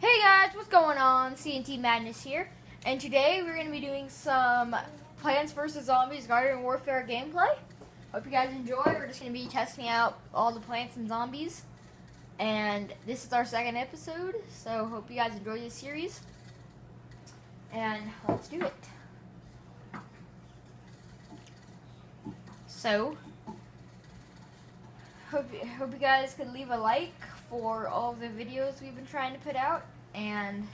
Hey guys, what's going on? CNT Madness here, and today we're going to be doing some Plants vs. Zombies Garden Warfare gameplay. Hope you guys enjoy. We're just going to be testing out all the plants and zombies, and this is our second episode, so hope you guys enjoy this series. And let's do it. So, hope hope you guys could leave a like for all the videos we've been trying to put out, and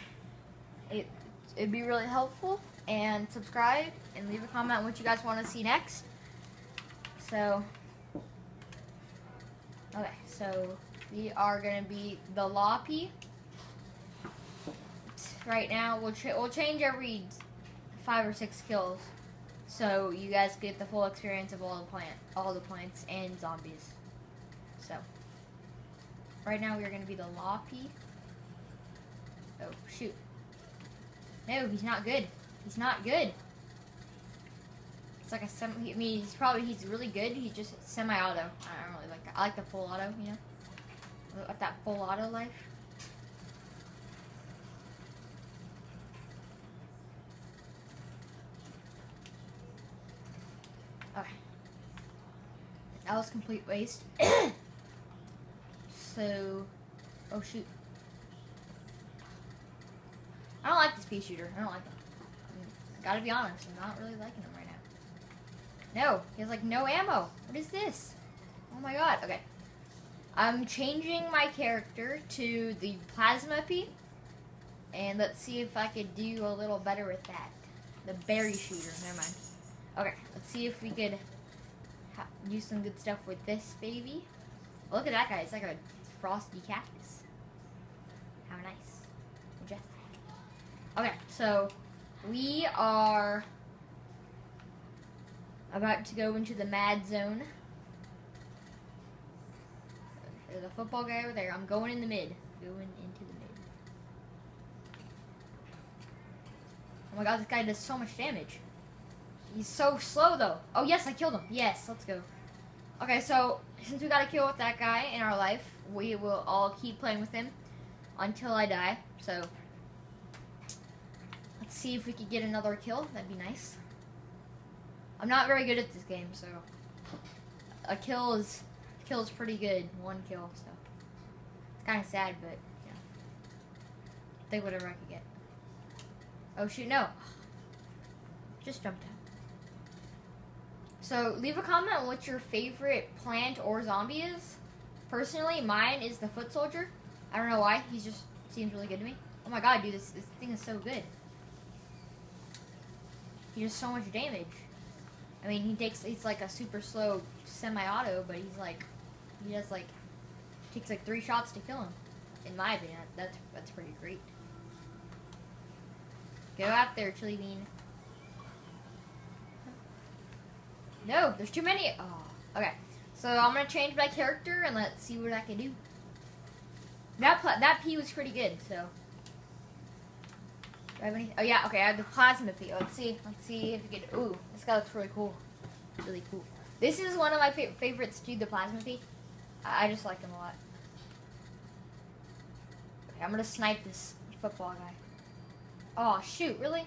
it it'd be really helpful. And subscribe and leave a comment what you guys want to see next. So, okay, so we are gonna be the Loppy. Right now, we'll we'll change every five or six kills, so you guys get the full experience of all the plant, all the plants and zombies. Right now we are going to be the Loppy. Oh, shoot. No, he's not good. He's not good. It's like a semi, I mean, he's probably, he's really good. He's just semi-auto. I don't really like that. I like the full auto, you know? Like that full auto life. Okay. That was complete waste. so, oh shoot. I don't like this pea shooter. I don't like him. I gotta be honest, I'm not really liking him right now. No, he has like no ammo. What is this? Oh my god. Okay. I'm changing my character to the plasma pea. And let's see if I could do a little better with that. The berry shooter. Never mind. Okay, let's see if we could do some good stuff with this baby. Look at that guy. It's like a frosty cactus. How nice. Okay, so we are about to go into the mad zone. There's a football guy over there. I'm going in the mid. Going into the mid. Oh my god, this guy does so much damage. He's so slow though. Oh yes, I killed him. Yes, let's go. Okay, so since we got a kill with that guy in our life, we will all keep playing with him until I die. So let's see if we could get another kill. That'd be nice. I'm not very good at this game, so a kill is a kill is pretty good. One kill, so it's kind of sad, but yeah, take whatever I could get. Oh shoot, no, just jumped out. So leave a comment on what your favorite plant or zombie is. Personally, mine is the foot soldier. I don't know why. He just seems really good to me. Oh my god, dude, this, this thing is so good. He does so much damage. I mean, he takes, he's like a super slow semi-auto, but he's like, he does like, takes like three shots to kill him. In my opinion, that's, that's pretty great. Go out there, Chili Bean. No, there's too many. Oh, okay. So I'm gonna change my character and let's see what I can do. That that pea was pretty good. So, do I have any? Oh yeah, okay. I have the plasma pea. Let's see. Let's see if we can. Ooh, this guy looks really cool. Really cool. This is one of my fa favorites too. The plasma pea. I, I just like him a lot. Okay, I'm gonna snipe this football guy. Oh shoot! Really?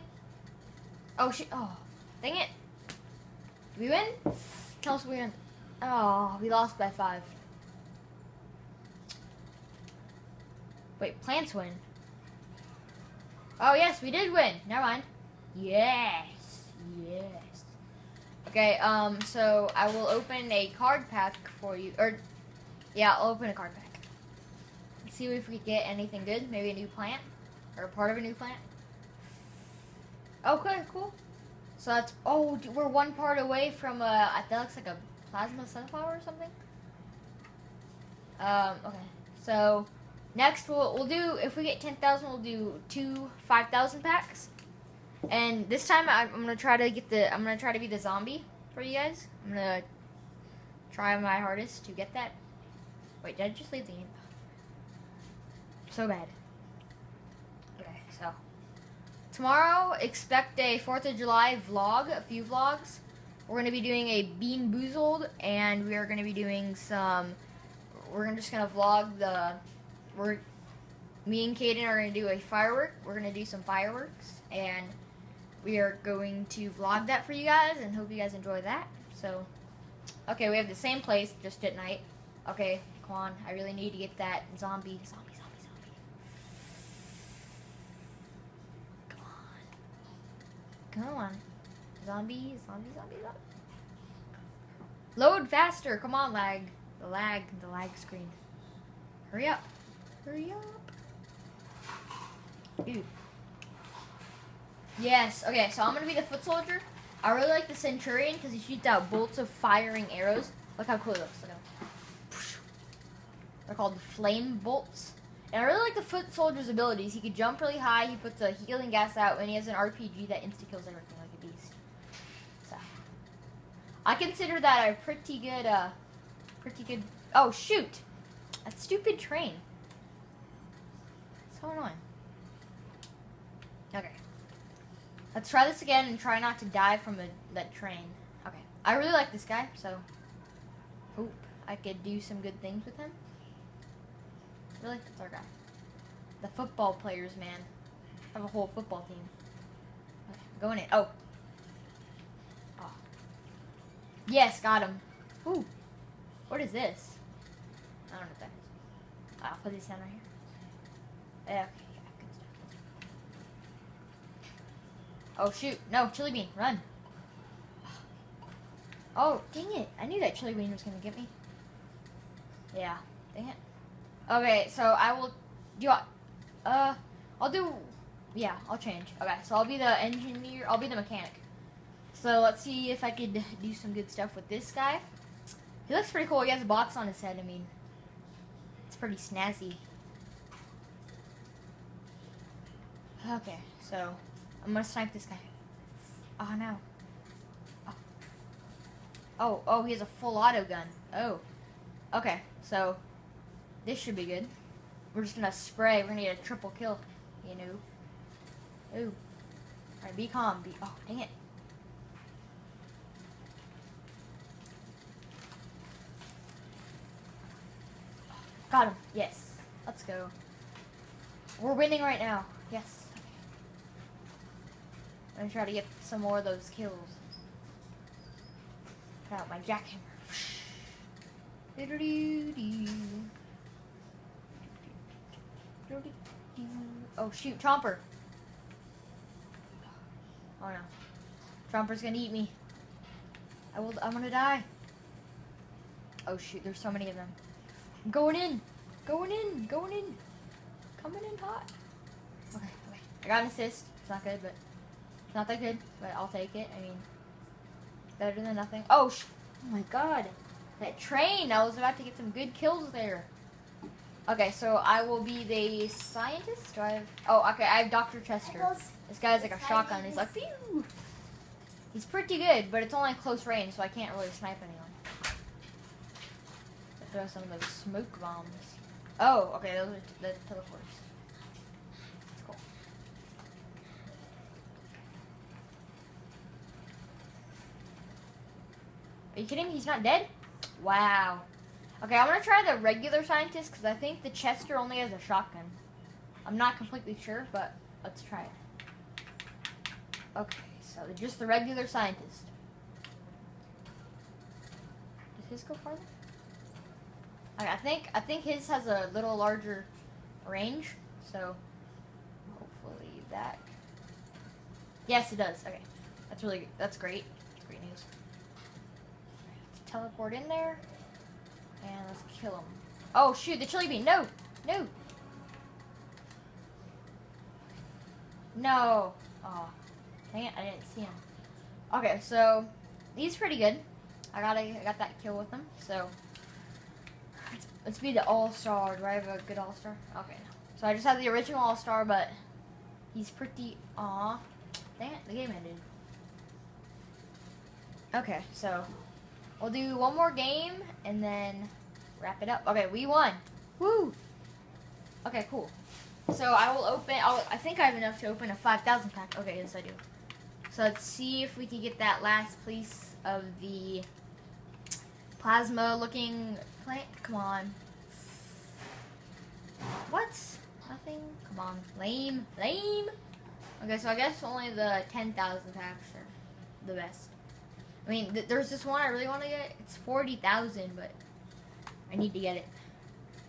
Oh shit! Oh, dang it! We win? Tell us we win. Oh, we lost by five. Wait, plants win. Oh, yes, we did win. Never mind. Yes. Yes. Okay, um, so I will open a card pack for you. Or, yeah, I'll open a card pack. Let's see if we get anything good. Maybe a new plant. Or part of a new plant. Okay, cool. So that's, oh, we're one part away from, uh, that looks like a plasma sunflower or something. Um, okay. So, next we'll, we'll do, if we get 10,000, we'll do two 5,000 packs. And this time I'm, I'm going to try to get the, I'm going to try to be the zombie for you guys. I'm to try my hardest to get that. Wait, did I just leave the game? So bad. Okay, so tomorrow, expect a 4th of July vlog, a few vlogs. We're going to be doing a Bean Boozled, and we are going to be doing some, we're just going to vlog the, we're, me and Kaden are gonna do a firework. We're gonna do some fireworks, and we are going to vlog that for you guys, and hope you guys enjoy that. So, okay, we have the same place, just at night. Okay, come on. I really need to get that zombie, zombie. Come on. Come. Zombie, zombie, zombie, zombie. Load faster. Come on, lag. The lag, the lag screen. Hurry up. Hurry up. Dude. Yes. Okay, so I'm going to be the foot soldier. I really like the Centurion because he shoots out bolts of firing arrows. Look how cool it looks. Look. They're called flame bolts. And I really like the foot soldier's abilities. He can jump really high. He puts a healing gas out, and he has an RPG that insta kills everything like a beast. So I consider that a pretty good, uh, pretty good. Oh shoot! That stupid train. So annoying. Okay. Let's try this again and try not to die from a, that train. Okay. I really like this guy, so hope I could do some good things with him. Really? That's our guy. The football players, man. Have a whole football team. Okay, going in. Oh. Oh. Yes, got him. Ooh. What is this? I don't know what that is. I'll put this down right here. Yeah, okay, yeah, good stuff. Oh shoot, no, chili bean, run. Oh, dang it. I knew that chili bean was gonna get me. Yeah, dang it. Okay, so I will do you uh I'll do yeah, I'll change. Okay, so I'll be the engineer I'll be the mechanic. So let's see if I could do some good stuff with this guy. He looks pretty cool. He has a box on his head. I mean, it's pretty snazzy. Okay, so I'm gonna snipe this guy. Oh no. Oh. oh, oh, he has a full auto gun. Oh. Okay, so this should be good. We're just gonna spray. We're gonna get a triple kill. You know. Ooh. Alright, be calm. Be oh dang it. Got him. Yes. Let's go. We're winning right now. Yes. I'm gonna try to get some more of those kills. Put out my jackhammer. Oh shoot, Chomper. Oh no. Chomper's gonna eat me. I will I'm gonna die. Oh shoot, there's so many of them. I'm going in. Going in. Going in. Coming in hot. Okay, okay. I got an assist. It's not good, but it's not that good, but I'll take it. I mean, better than nothing. Oh, oh my god. That train. I was about to get some good kills there. Okay, so I will be the scientist. Do I have? Oh, okay. I have Dr. Chester. This guy's like a shotgun. He's like, phew. He's pretty good, but it's only close range, so I can't really snipe anyone. Throw some of those smoke bombs. Oh, okay. Those are the teleports. That's cool. Are you kidding me? He's not dead? Wow. Okay, I'm gonna try the regular scientist because I think the Chester only has a shotgun. I'm not completely sure, but let's try it. Okay, so just the regular scientist. Does his go farther? Okay, I think I think his has a little larger range, so hopefully that. Yes, it does. Okay, that's really that's great. That's great news. Teleport in there. And let's kill him. Oh, shoot, the chili bean. No, no. No. Oh, dang it, I didn't see him. Okay, so he's pretty good. I got I got that kill with him. So let's, let's be the all-star. Do I have a good all-star? Okay. So I just have the original all-star, but he's pretty. Aw, dang it, the game ended. Okay, so We'll do one more game and then wrap it up. Okay, we won. Woo! Okay, cool. So I will open, I'll, i think I have enough to open a 5,000 pack. Okay, yes I do. So let's see if we can get that last piece of the plasma looking plant. Come on. What? Nothing? Come on. Lame. Lame. Okay, so I guess only the 10,000 packs are the best. I mean, th there's this one I really want to get. It's 40,000, but I need to get it.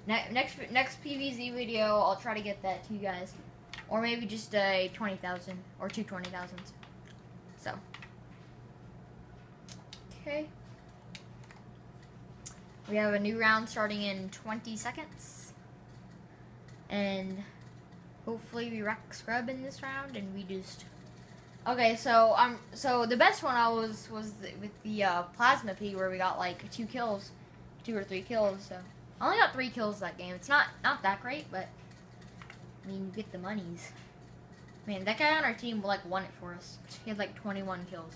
Ne next next PVZ video, I'll try to get that to you guys. Or maybe just a 20,000 or two 20,000s. So. Okay. We have a new round starting in 20 seconds. And hopefully we wreck Scrub in this round and we just Okay, so um so the best one I was was with the uh, plasma pea where we got like two kills, two or three kills. So I only got three kills that game. It's not not that great, but I mean you get the monies. Man, that guy on our team like won it for us. He had like 21 kills.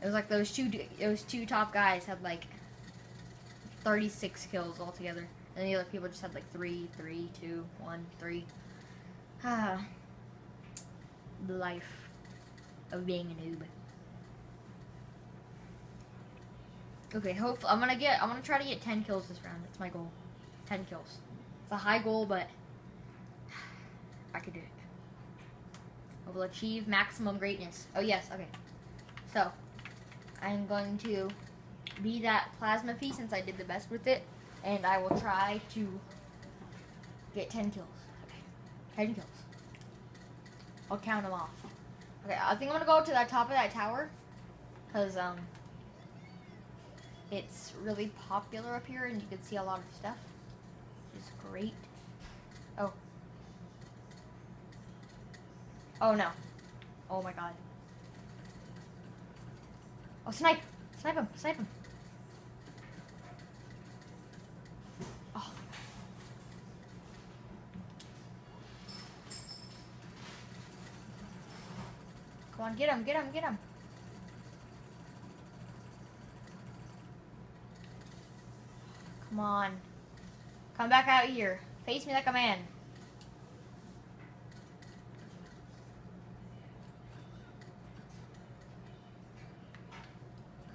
It was like those two those two top guys had like 36 kills altogether. And the other people just had like three, three, two, one, three. Ah. The life of being a noob. Okay, hopefully I'm gonna get I'm gonna try to get 10 kills this round. That's my goal. 10 kills. It's a high goal, but I could do it. I will achieve maximum greatness. Oh yes, okay. So I'm going to be that plasma piece since I did the best with it. And I will try to get 10 kills. Okay, 10 kills. I'll count them off. Okay, I think I'm gonna go to the top of that tower. Because, um, it's really popular up here and you can see a lot of stuff. Is great. Oh. Oh no. Oh my god. Oh, snipe! Snipe him! Snipe him! Get him, get him, get him. Come on. Come back out here. Face me like a man.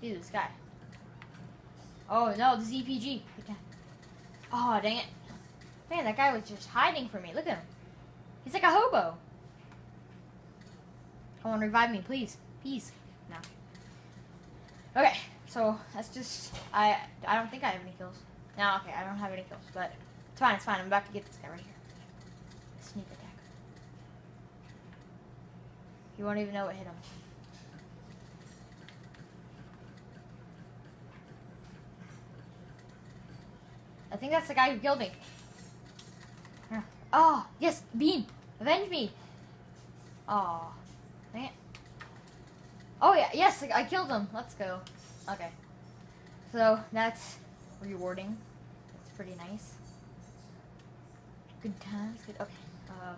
Dude, this guy. Oh no, the ZPG. Oh, dang it. Man, that guy was just hiding from me. Look at him. He's like a hobo. Come on, revive me, please. Please. No. Okay, so that's just I I don't think I have any kills. No, okay, I don't have any kills, but it's fine, it's fine. I'm about to get this guy right here. Sneak attack. He won't even know what hit him. I think that's the guy who killed me. Oh, yes, Bean. Avenge me. Oh. Oh, yeah, yes, I killed him. Let's go. Okay. So, that's rewarding. It's pretty nice. Good times. Good. Okay. Um,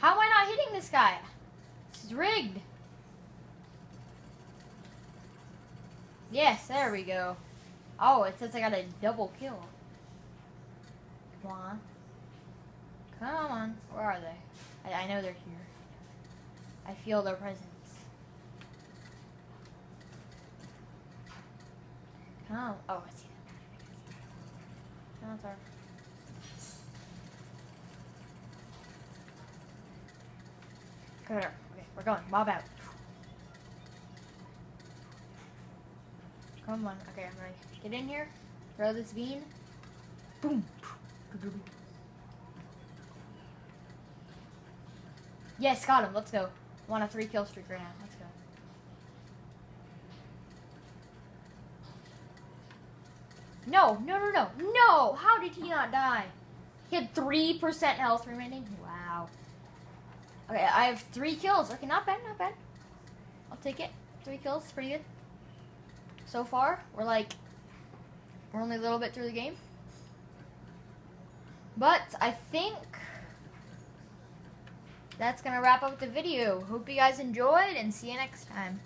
How am I not hitting this guy? This is rigged. Yes, there we go. Oh, it says I got a double kill. Come on. Come on. Where are they? I, I know they're here. I feel their presence. Come. Oh, I see them. No, it's our Come here. Okay, we're going. Mob out. Come on. Okay, I'm ready. Get in here. Throw this bean. Boom. Yes, got him. Let's go. Want a three kill streak right now. Let's go. No, no, no, no. No! How did he not die? He had 3% health remaining. Wow. Okay, I have three kills. Okay, not bad, not bad. I'll take it. Three kills, pretty good. So far, we're like, we're only a little bit through the game. But I think, that's gonna wrap up the video. Hope you guys enjoyed, and see you next time.